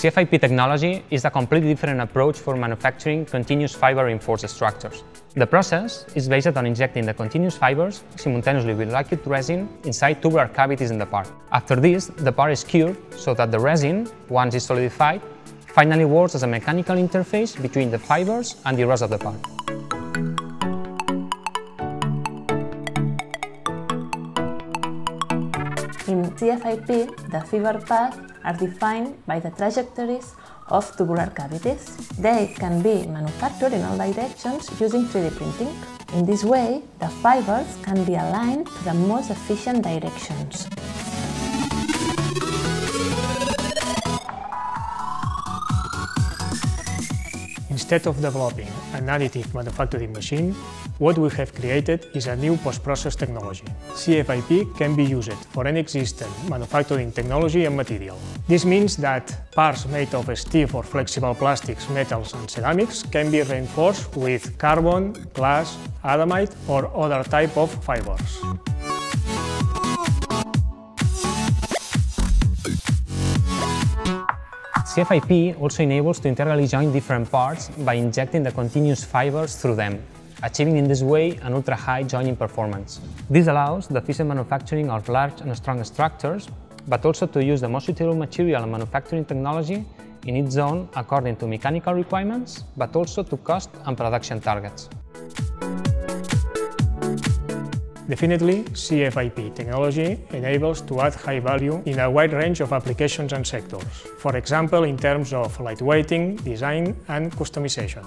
CFIP technology is a completely different approach for manufacturing continuous fiber reinforced structures. The process is based on injecting the continuous fibers simultaneously with liquid resin inside tubular cavities in the part. After this, the part is cured so that the resin, once it's solidified, finally works as a mechanical interface between the fibers and the rest of the part. In CFIP, the fiber paths are defined by the trajectories of tubular cavities. They can be manufactured in all directions using 3D printing. In this way, the fibers can be aligned to the most efficient directions. Instead of developing an additive manufacturing machine, what we have created is a new post-process technology. CFIP can be used for any existing manufacturing technology and material. This means that parts made of stiff or flexible plastics, metals and ceramics can be reinforced with carbon, glass, aramid or other type of fibers. CFIP also enables to integrally join different parts by injecting the continuous fibers through them, achieving in this way an ultra-high joining performance. This allows the efficient manufacturing of large and strong structures, but also to use the most suitable material and manufacturing technology in each zone according to mechanical requirements, but also to cost and production targets. Definitely, CFIP technology enables to add high value in a wide range of applications and sectors, for example in terms of lightweighting, design and customization.